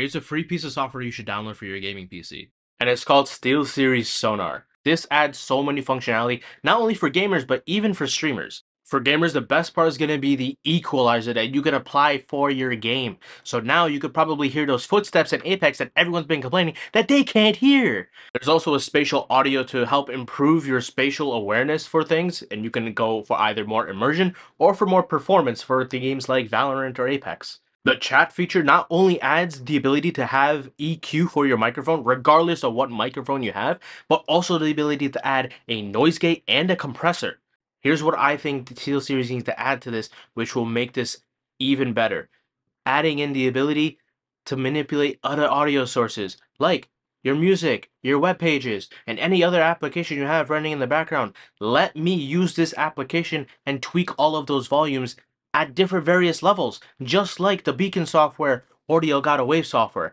Here's a free piece of software you should download for your gaming PC. And it's called SteelSeries Sonar. This adds so many functionality, not only for gamers, but even for streamers. For gamers, the best part is going to be the equalizer that you can apply for your game. So now you could probably hear those footsteps in Apex that everyone's been complaining that they can't hear. There's also a spatial audio to help improve your spatial awareness for things, and you can go for either more immersion or for more performance for the games like Valorant or Apex. The chat feature not only adds the ability to have EQ for your microphone, regardless of what microphone you have, but also the ability to add a noise gate and a compressor. Here's what I think the SteelSeries needs to add to this, which will make this even better. Adding in the ability to manipulate other audio sources, like your music, your web pages, and any other application you have running in the background. Let me use this application and tweak all of those volumes at different various levels, just like the Beacn software or the Elgato Wave software.